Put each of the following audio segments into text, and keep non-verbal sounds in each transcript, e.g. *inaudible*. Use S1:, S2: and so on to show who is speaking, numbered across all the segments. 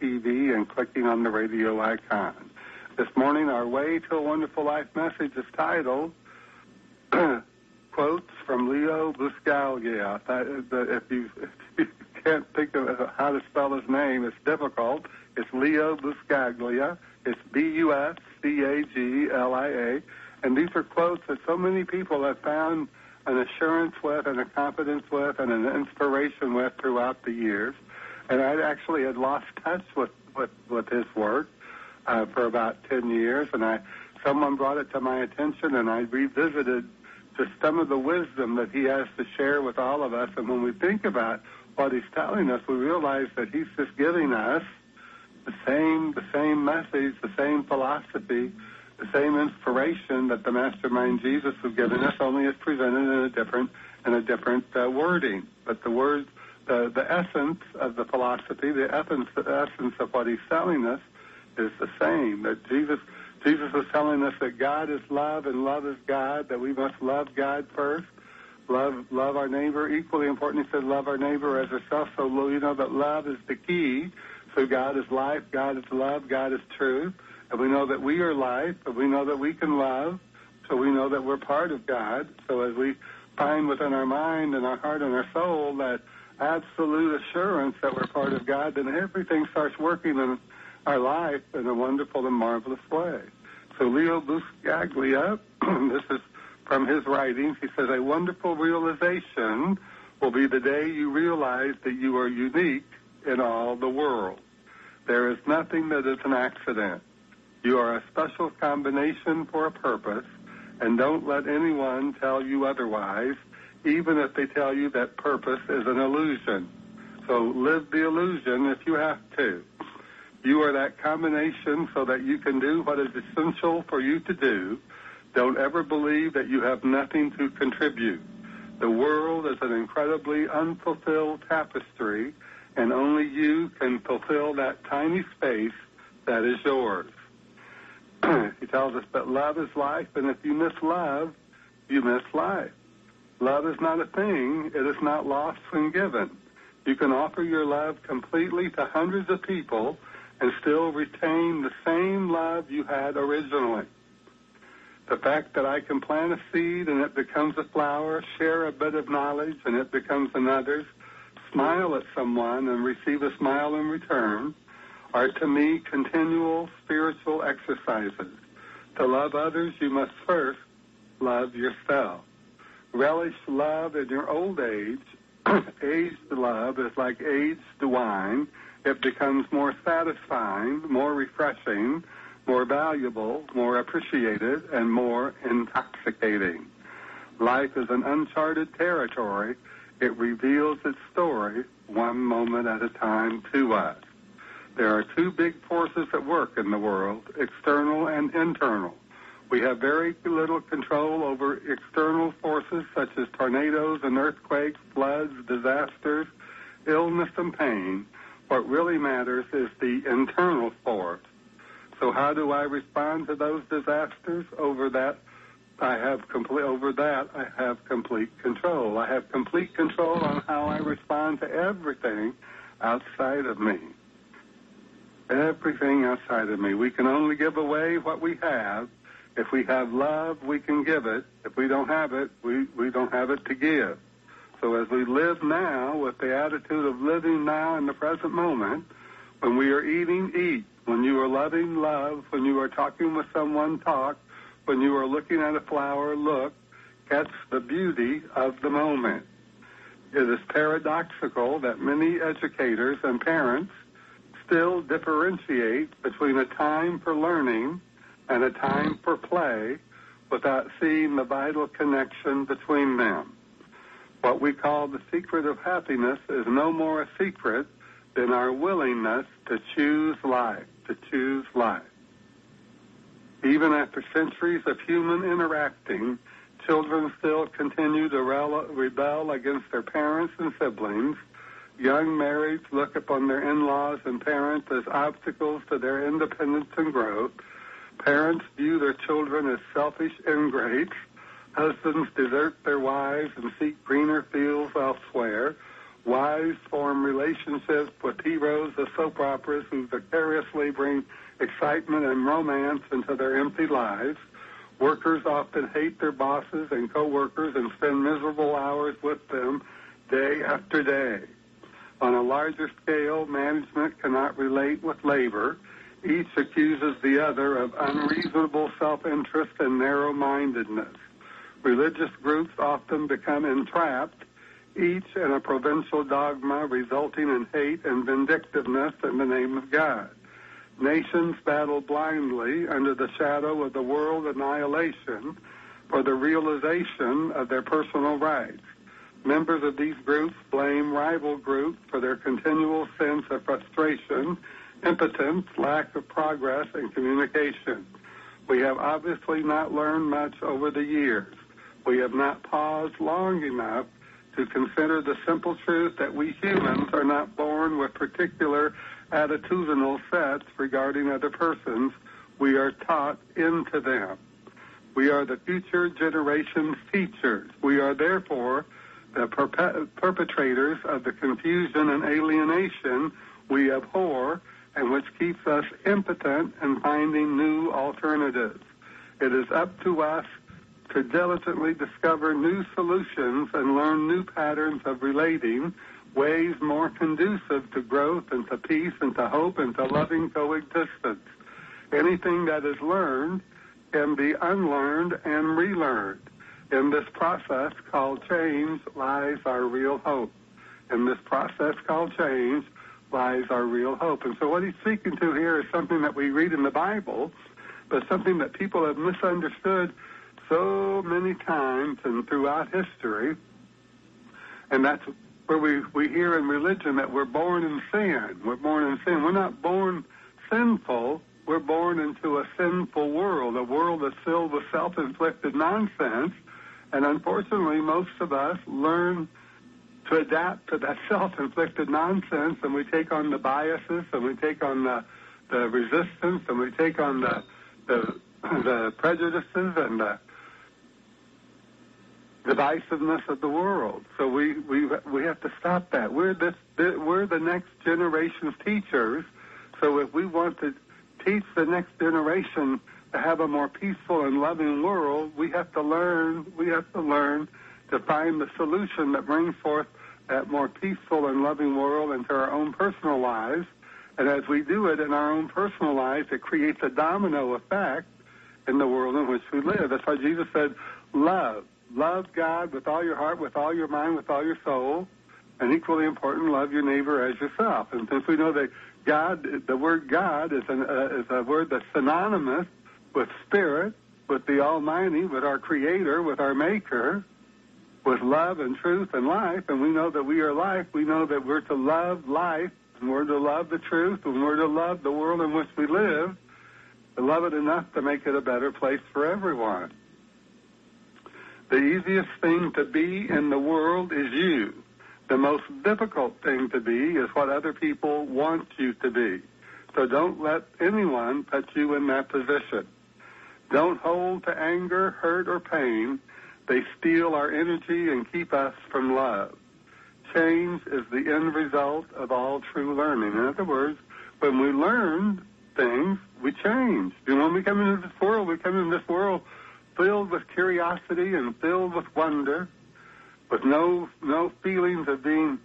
S1: TV and clicking on the radio icon. This morning, our Way to a Wonderful Life message is titled *clears throat* Quotes from Leo Buscaglia. *laughs* If you, can't think of how to spell his name, it's difficult. It's Leo Buscaglia. It's B-U-S-C-A-G-L-I-A. And these are quotes that so many people have found an assurance with and a confidence with and an inspiration with throughout the years. And I actually had lost touch with, with, with his work uh, for about 10 years. And I, someone brought it to my attention and I revisited just some of the wisdom that he has to share with all of us. And when we think about what he's telling us, we realize that he's just giving us the same, the same message, the same philosophy, the same inspiration that the Mastermind Jesus was giving us, only is presented in a different, in a different uh, wording. But the word, the, the essence of the philosophy, the essence, the essence of what he's telling us is the same. That Jesus, Jesus is telling us that God is love and love is God, that we must love God first, love love our neighbor. Equally important, he said, love our neighbor as ourselves. So you know that love is the key. So God is life, God is love, God is truth, and we know that we are life, and we know that we can love. So we know that we're part of God. So as we find within our mind and our heart and our soul that absolute assurance that we're part of God, then everything starts working in our life in a wonderful and marvelous way. So Leo Buscaglia, *clears throat* this is from his writings, he says, a wonderful realization will be the day you realize that you are unique in all the world. There is nothing that is an accident. You are a special combination for a purpose, and don't let anyone tell you otherwise, even if they tell you that purpose is an illusion. So live the illusion if you have to. You are that combination so that you can do what is essential for you to do. Don't ever believe that you have nothing to contribute. The world is an incredibly unfulfilled tapestry, and only you can fulfill that tiny space that is yours. *clears throat* he tells us that love is life, and if you miss love, you miss life. Love is not a thing. It is not lost when given. You can offer your love completely to hundreds of people and still retain the same love you had originally. The fact that I can plant a seed and it becomes a flower, share a bit of knowledge and it becomes another's, smile at someone and receive a smile in return, are to me continual spiritual exercises. To love others, you must first love yourself. Relish love in your old age. *clears throat* aged love is like aged wine it becomes more satisfying, more refreshing, more valuable, more appreciated, and more intoxicating. Life is an uncharted territory. It reveals its story one moment at a time to us. There are two big forces at work in the world, external and internal. We have very little control over external forces such as tornadoes and earthquakes, floods, disasters, illness, and pain. What really matters is the internal force. So how do I respond to those disasters? Over that, I have complete, over that, I have complete control. I have complete control on how I respond to everything outside of me. Everything outside of me. We can only give away what we have. If we have love, we can give it. If we don't have it, we, we don't have it to give. So as we live now with the attitude of living now in the present moment, when we are eating, eat. When you are loving, love. When you are talking with someone, talk. When you are looking at a flower, look. Catch the beauty of the moment. It is paradoxical that many educators and parents still differentiate between a time for learning and a time for play without seeing the vital connection between them. What we call the secret of happiness is no more a secret than our willingness to choose life, to choose life. Even after centuries of human interacting, children still continue to rebel against their parents and siblings. Young marrieds look upon their in-laws and parents as obstacles to their independence and growth. Parents view their children as selfish ingrates Husbands desert their wives and seek greener fields elsewhere. Wives form relationships with heroes of soap operas who vicariously bring excitement and romance into their empty lives. Workers often hate their bosses and coworkers and spend miserable hours with them day after day. On a larger scale, management cannot relate with labor. Each accuses the other of unreasonable self-interest and narrow-mindedness. Religious groups often become entrapped, each in a provincial dogma resulting in hate and vindictiveness in the name of God. Nations battle blindly under the shadow of the world annihilation for the realization of their personal rights. Members of these groups blame rival groups for their continual sense of frustration, impotence, lack of progress, and communication. We have obviously not learned much over the years. We have not paused long enough to consider the simple truth that we humans are not born with particular attitudinal sets regarding other persons. We are taught into them. We are the future generation's teachers. We are therefore the perpe- perpetrators of the confusion and alienation we abhor and which keeps us impotent in finding new alternatives. It is up to us to diligently discover new solutions and learn new patterns of relating, ways more conducive to growth and to peace and to hope and to loving coexistence. Anything that is learned can be unlearned and relearned. In this process called change lies our real hope. In this process called change lies our real hope. And so what he's speaking to here is something that we read in the Bible, but something that people have misunderstood so many times and throughout history. And that's where we, we hear in religion that we're born in sin. We're born in sin. We're not born sinful. We're born into a sinful world, a world that's filled with self-inflicted nonsense and unfortunately, most of us learn to adapt to that *laughs* self-inflicted nonsense, and we take on the biases, and we take on the, the resistance, and we take on the, the, *clears throat* the prejudices and the divisiveness of the world. So we, we, we have to stop that. We're, this, we're the next generation's teachers. So if we want to teach the next generation to have a more peaceful and loving world, we have to learn, we have to learn to find the solution that brings forth that more peaceful and loving world into our own personal lives. And as we do it in our own personal lives, it creates a domino effect in the world in which we live. That's why Jesus said, love. Love God with all your heart, with all your mind, with all your soul. And equally important, love your neighbor as yourself. And since we know that God, the word God is, an, uh, is a word that's synonymous with spirit, with the Almighty, with our Creator, with our Maker, with love and truth and life, and we know that we are life. We know that we're to love life, and we're to love the truth, and we're to love the world in which we live, to love it enough to make it a better place for everyone. The easiest thing to be in the world is you. The most difficult thing to be is what other people want you to be. So don't let anyone put you in that position. Don't hold to anger, hurt, or pain. They steal our energy and keep us from love. Change is the end result of all true learning. In other words, when we learn things, we change. And when we come into this world, we come into this world filled with curiosity and filled with wonder, with no no feelings of being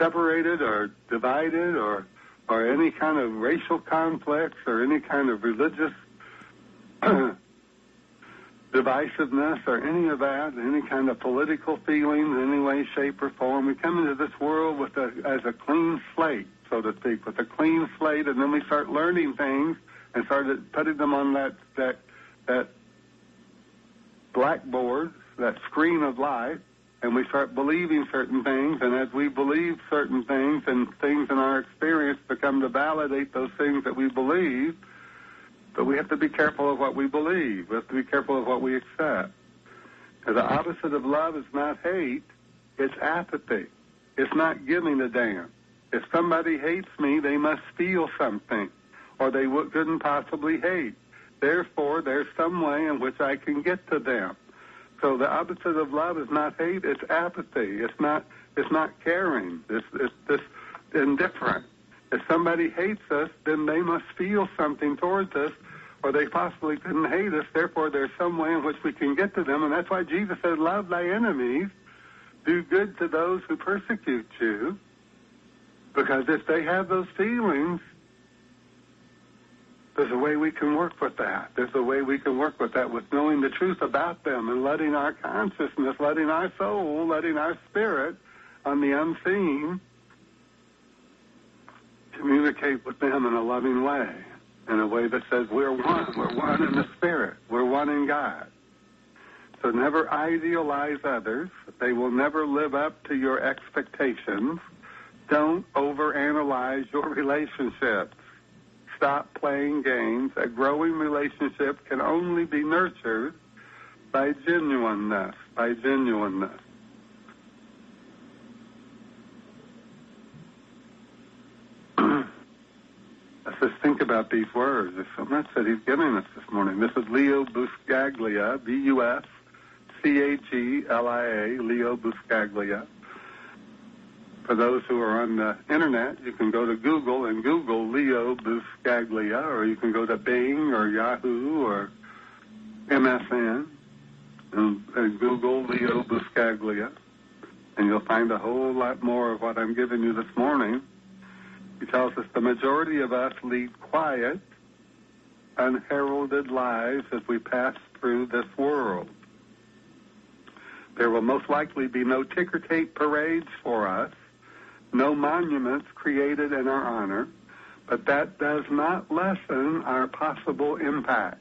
S1: separated or divided or or any kind of racial conflicts or any kind of religious *clears throat* divisiveness or any of that, any kind of political feeling in any way, shape, or form. We come into this world with a, as a clean slate, so to speak, with a clean slate, and then we start learning things and started putting them on that that that blackboard, that screen of life, and we start believing certain things, and as we believe certain things, and things in our experience become to validate those things that we believe, but we have to be careful of what we believe. We have to be careful of what we accept. the opposite of love is not hate, it's apathy. It's not giving a damn. If somebody hates me, they must feel something, or they couldn't possibly hate. Therefore, there's some way in which I can get to them. So the opposite of love is not hate; it's apathy. It's not. It's not caring. It's it's this indifferent. If somebody hates us, then they must feel something towards us, or they possibly couldn't hate us. Therefore, there's some way in which we can get to them, and that's why Jesus said, "Love thy enemies, do good to those who persecute you." Because if they have those feelings, there's a way we can work with that. There's a way we can work with that with knowing the truth about them and letting our consciousness, letting our soul, letting our spirit on the unseen communicate with them in a loving way, in a way that says we're one. We're one in the spirit. We're one in God. So never idealize others. They will never live up to your expectations. Don't overanalyze your relationships stop playing games. A growing relationship can only be nurtured by genuineness, by genuineness. Let's just think about these words. There's so much that he's giving us this morning. This is Leo Buscaglia, B-U-S-C-A-G-L-I-A, Leo Buscaglia for those who are on the internet, you can go to Google and Google Leo Buscaglia, or you can go to Bing or Yahoo or MSN and, and Google Leo Buscaglia, and you'll find a whole lot more of what I'm giving you this morning. He tells us the majority of us lead quiet, unheralded lives as we pass through this world. There will most likely be no ticker tape parades for us no monuments created in our honor, but that does not lessen our possible impact.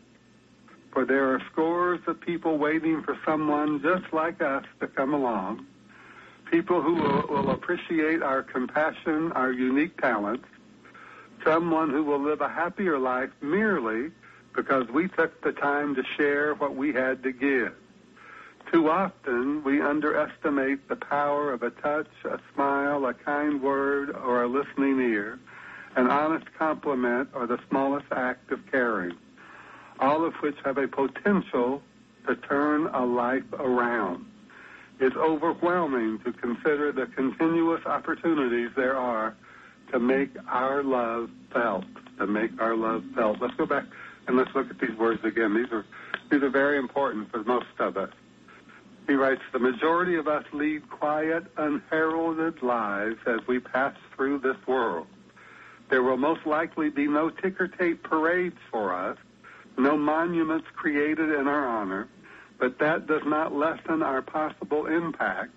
S1: For there are scores of people waiting for someone just like us to come along, people who will, will appreciate our compassion, our unique talents, someone who will live a happier life merely because we took the time to share what we had to give. Too often, we underestimate the power of a touch, a smile, a kind word, or a listening ear, an honest compliment, or the smallest act of caring, all of which have a potential to turn a life around. It's overwhelming to consider the continuous opportunities there are to make our love felt, to make our love felt. Let's go back and let's look at these words again. These are, these are very important for most of us. He writes, the majority of us lead quiet, unheralded lives as we pass through this world. There will most likely be no ticker tape parades for us, no monuments created in our honor, but that does not lessen our possible impact,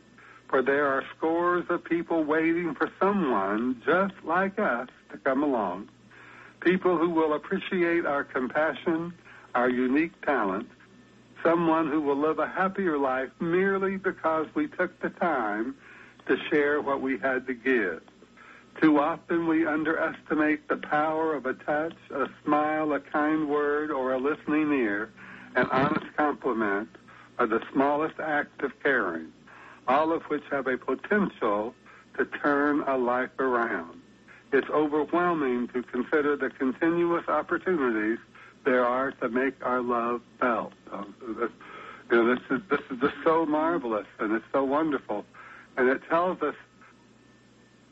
S1: for there are scores of people waiting for someone just like us to come along. People who will appreciate our compassion, our unique talents, someone who will live a happier life merely because we took the time to share what we had to give. Too often we underestimate the power of a touch, a smile, a kind word, or a listening ear, an honest compliment, or the smallest act of caring, all of which have a potential to turn a life around. It's overwhelming to consider the continuous opportunities there are to make our love felt. Um, you know, this is this is just so marvelous and it's so wonderful, and it tells us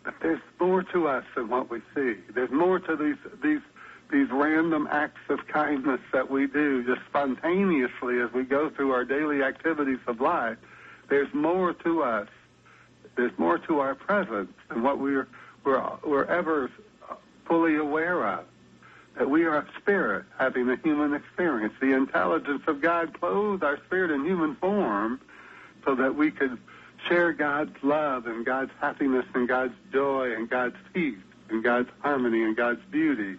S1: that there's more to us than what we see. There's more to these these these random acts of kindness that we do just spontaneously as we go through our daily activities of life. There's more to us. There's more to our presence than what we're we're, we're ever fully aware of that we are a spirit having a human experience. The intelligence of God clothed our spirit in human form so that we could share God's love and God's happiness and God's joy and God's peace and God's harmony and God's beauty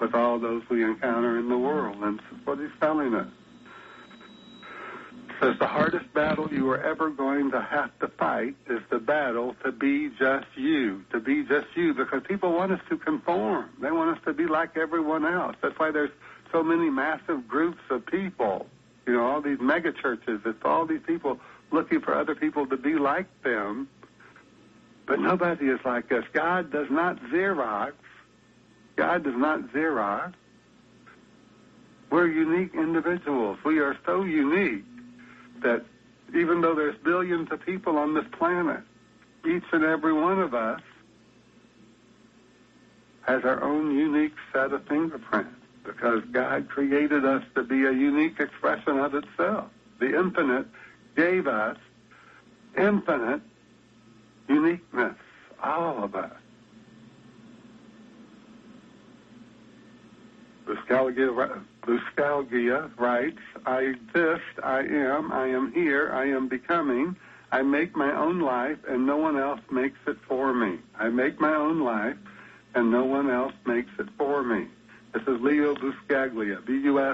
S1: with all those we encounter in the world. And this is what he's telling us says the hardest battle you are ever going to have to fight is the battle to be just you, to be just you, because people want us to conform. They want us to be like everyone else. That's why there's so many massive groups of people. You know, all these mega churches. It's all these people looking for other people to be like them. But nobody is like us. God does not Xerox. God does not Xerox. We're unique individuals. We are so unique that even though there's billions of people on this planet, each and every one of us has our own unique set of fingerprints because God created us to be a unique expression of itself. The infinite gave us infinite uniqueness, all of us. Buscaglia writes, I exist, I am, I am here, I am becoming. I make my own life and no one else makes it for me. I make my own life and no one else makes it for me. This is Leo Buscaglia, B-U-S-C-A-G-L-I-A.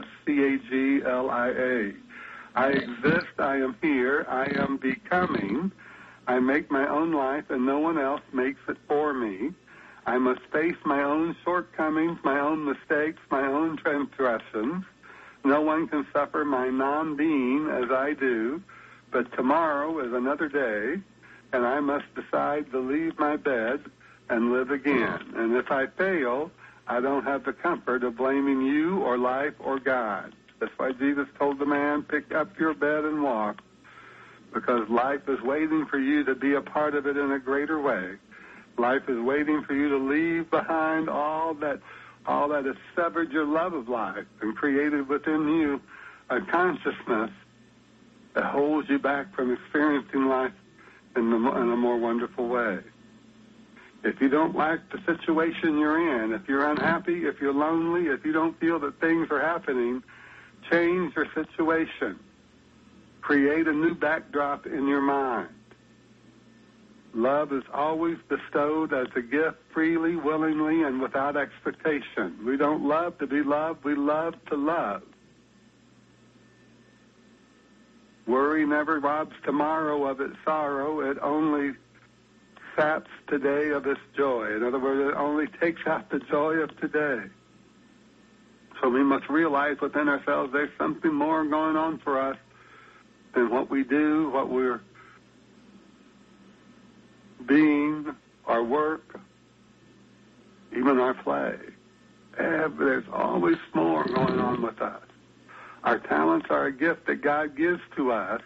S1: I exist, I am here, I am becoming. I make my own life and no one else makes it for me. I must face my own shortcomings, my own mistakes, my own transgressions. No one can suffer my non-being as I do, but tomorrow is another day, and I must decide to leave my bed and live again. And if I fail, I don't have the comfort of blaming you or life or God. That's why Jesus told the man, pick up your bed and walk, because life is waiting for you to be a part of it in a greater way. Life is waiting for you to leave behind all that all that has severed your love of life and created within you a consciousness that holds you back from experiencing life in, the, in a more wonderful way. If you don't like the situation you're in, if you're unhappy, if you're lonely, if you don't feel that things are happening, change your situation. Create a new backdrop in your mind. Love is always bestowed as a gift freely, willingly, and without expectation. We don't love to be loved, we love to love. Worry never robs tomorrow of its sorrow, it only saps today of its joy. In other words, it only takes out the joy of today. So we must realize within ourselves there's something more going on for us than what we do, what we're being, our work, even our play. Eh, there's always more going on with us. Our talents are a gift that God gives to us.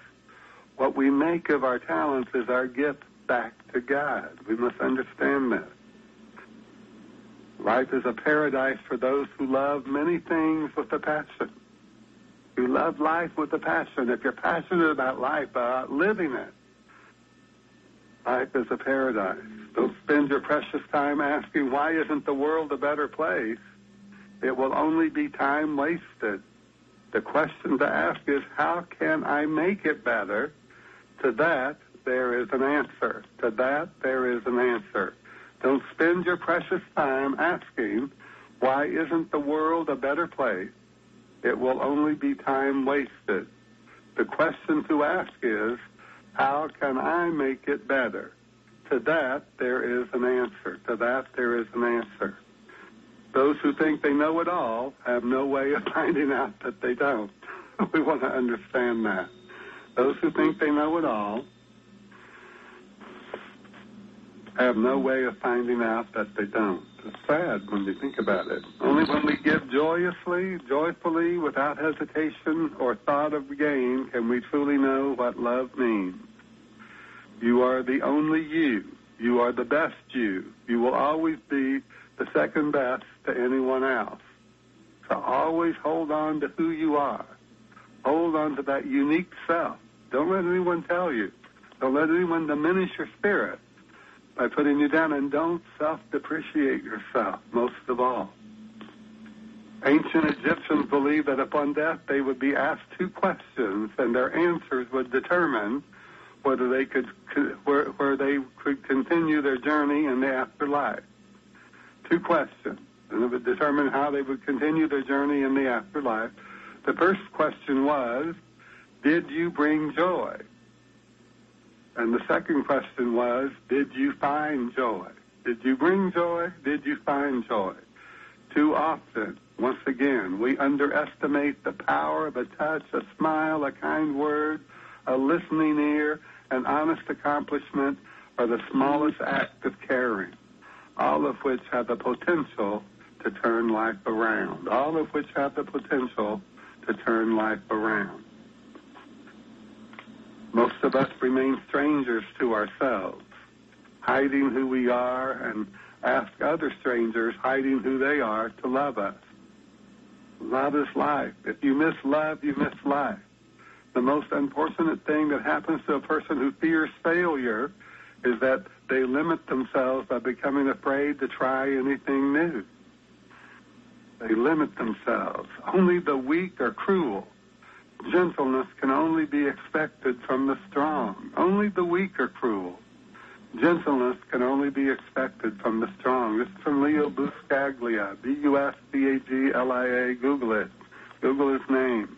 S1: What we make of our talents is our gift back to God. We must understand this. Life is a paradise for those who love many things with a passion. You love life with a passion. If you're passionate about life, about living it, Life is a paradise. Don't spend your precious time asking, why isn't the world a better place? It will only be time wasted. The question to ask is, how can I make it better? To that, there is an answer. To that, there is an answer. Don't spend your precious time asking, why isn't the world a better place? It will only be time wasted. The question to ask is, how can I make it better? To that, there is an answer. To that, there is an answer. Those who think they know it all have no way of *laughs* finding out that they don't. *laughs* we want to understand that. Those who think they know it all have no way of finding out that they don't. It's sad when you think about it. Only when we give joyously, joyfully, without hesitation or thought of gain can we truly know what love means. You are the only you. You are the best you. You will always be the second best to anyone else. So always hold on to who you are. Hold on to that unique self. Don't let anyone tell you. Don't let anyone diminish your spirit by putting you down, and don't self-depreciate yourself, most of all. Ancient Egyptians believed that upon death they would be asked two questions, and their answers would determine whether they could where, where they could continue their journey in the afterlife. Two questions, and it would determine how they would continue their journey in the afterlife. The first question was, did you bring joy? And the second question was, did you find joy? Did you bring joy? Did you find joy? Too often, once again, we underestimate the power of a touch, a smile, a kind word, a listening ear, an honest accomplishment, or the smallest act of caring, all of which have the potential to turn life around, all of which have the potential to turn life around. Most of us remain strangers to ourselves, hiding who we are and ask other strangers hiding who they are to love us. Love is life. If you miss love, you miss life. The most unfortunate thing that happens to a person who fears failure is that they limit themselves by becoming afraid to try anything new. They limit themselves. Only the weak are cruel. Gentleness can only be expected from the strong. Only the weak are cruel. Gentleness can only be expected from the strong. This is from Leo Buscaglia, B-U-S-C-A-G-L-I-A. Google it. Google his name.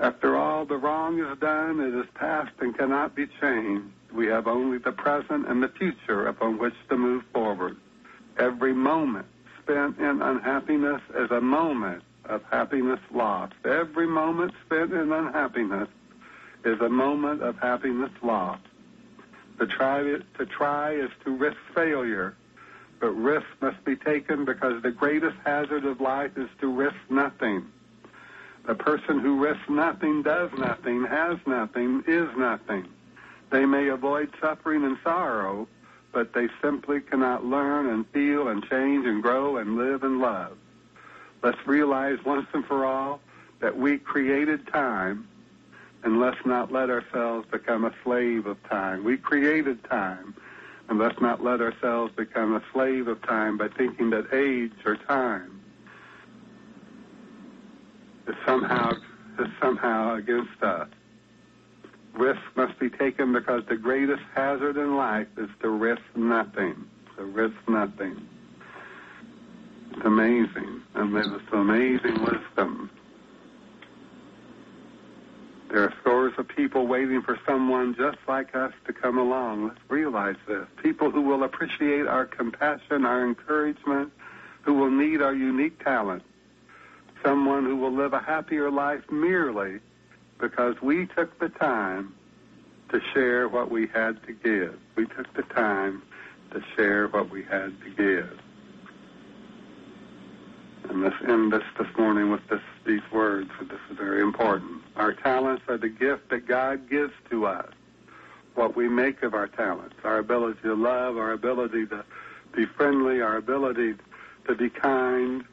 S1: After all the wrong is done, it is past and cannot be changed. We have only the present and the future upon which to move forward. Every moment spent in unhappiness is a moment of happiness lost. Every moment spent in unhappiness is a moment of happiness lost. To try, to try is to risk failure, but risk must be taken because the greatest hazard of life is to risk nothing. The person who risks nothing, does nothing, has nothing, is nothing. They may avoid suffering and sorrow, but they simply cannot learn and feel and change and grow and live and love. Let's realize once and for all that we created time, and let's not let ourselves become a slave of time. We created time, and let's not let ourselves become a slave of time by thinking that age or time is somehow is somehow against us. Risk must be taken because the greatest hazard in life is to risk nothing. To risk nothing. It's amazing. And there's amazing wisdom. There are scores of people waiting for someone just like us to come along. Let's realize this. People who will appreciate our compassion, our encouragement, who will need our unique talent. Someone who will live a happier life merely because we took the time to share what we had to give. We took the time to share what we had to give. And let's end this this morning with this, these words. This is very important. Our talents are the gift that God gives to us. What we make of our talents, our ability to love, our ability to be friendly, our ability to be kind,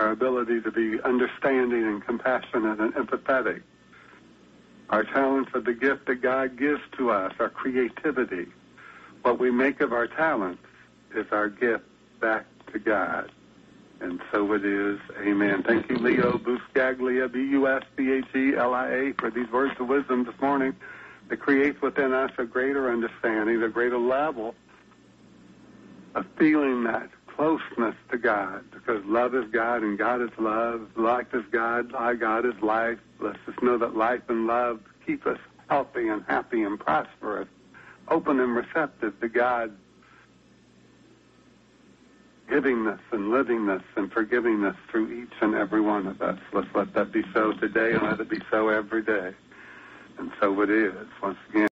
S1: our ability to be understanding and compassionate and empathetic. Our talents are the gift that God gives to us, our creativity. What we make of our talents is our gift back to God. And so it is. Amen. Thank you, Leo Buscaglia, B-U-S-C-H-E-L-I-A, for these words of wisdom this morning that creates within us a greater understanding, a greater level of feeling that closeness to God because love is God and God is love. Life is God. Our God is life. Let's just know that life and love keep us healthy and happy and prosperous, open and receptive to God givingness and livingness and forgivingness through each and every one of us. Let's let that be so today and let it be so every day. And so it is. Once again,